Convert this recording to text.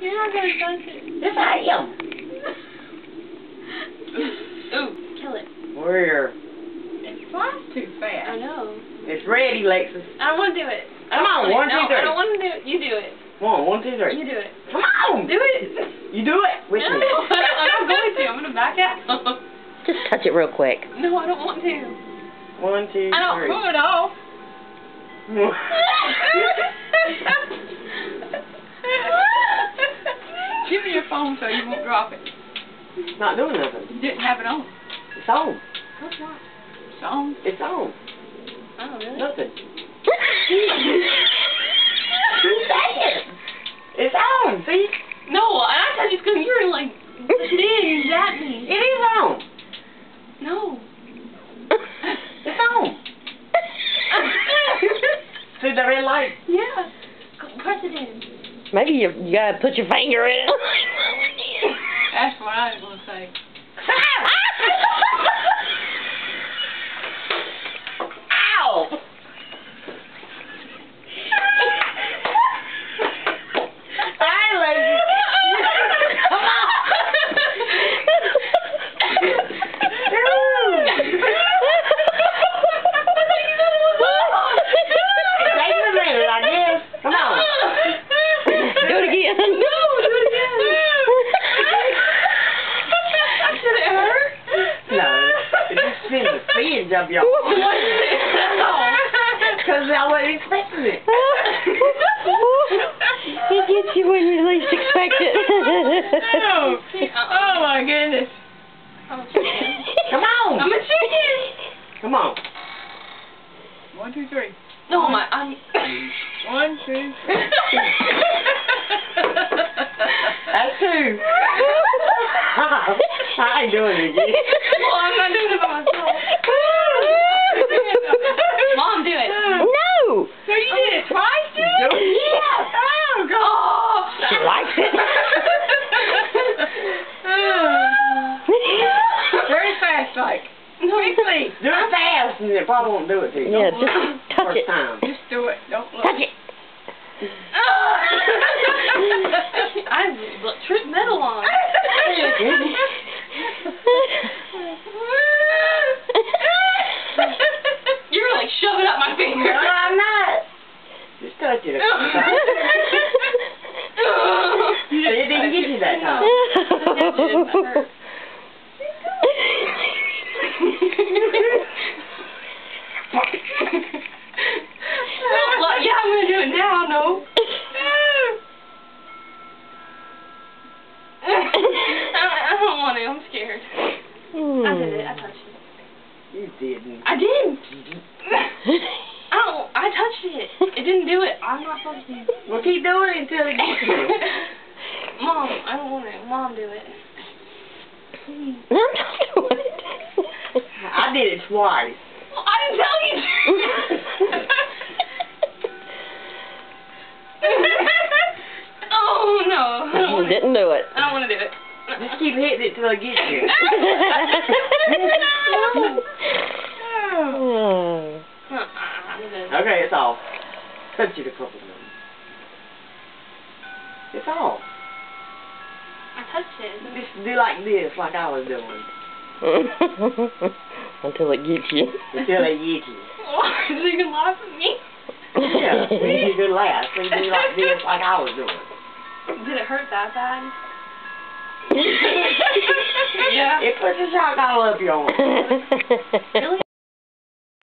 You're not gonna touch it. Yes, I am. Ooh, kill it. Where? It flies too fast. I know. It's ready, Lexus. I don't want to do it. I Come don't on, wanna- one, no, two, three. I don't want to do it. You do it. Come on, one, two, You do it. Come on. Do it. You do it with no, me. I'm not going to. I'm gonna back out. Just touch it real quick. no, I don't want to. One, two, I don't three. Pull it off. Give me your phone so you won't drop it. Not doing nothing. You didn't have it on. It's on. What's that? It's on. It's on. Oh, really? Nothing. Who's saying? It's on. See? No, I thought you because you're like this at me. It is on. No. It's on. See the red light? yeah. Press it in. Maybe you, you gotta put your finger in. That's what I was to say. Just sends a twinge Because I wasn't expecting it. it gets you when you least expect it. Oh, oh my goodness. I'm a chicken. Come on. I'm a chicken. Come on. One, two, three. No, I'm. a- I'm One, two, three. That's two. I ain't doing it again. Well, I'm not doing it by myself. Mom, do it. no! So you did it twice, you? Do. Oh, God. Oh. She likes it. Very fast, like. Quickly. Do it fast and it probably won't do it to you. Yeah, just touch First it. time. Just do it. Don't look. Touch it. I have trip metal on. Oh, You're like shoving up my finger. No. I'm not. Just touch it. it didn't get you that time. well, yeah, I'm gonna do it now. No. I, I don't want to. I'm scared. I did it. I touched it. You didn't. I did. I don't. I touched it. It didn't do it. I'm not supposed to. Well, keep doing it until it gets you. Mom, I don't want it. Mom, do it. I'm not doing it. I did it twice. Well, I didn't tell you. oh no. You didn't do it. I don't want to do it. Just keep hitting it till I get you. Oh. I'm good. Okay, it's off. Touch it a couple times. It's off. I touched it. Just do like this, like I was doing. Until it gets you. Until they get you. Why? So you can laugh at me? Yeah, you do laugh. So you do like this, like I was doing. Did it hurt that bad? yeah. It puts a shock all up your arm. Really?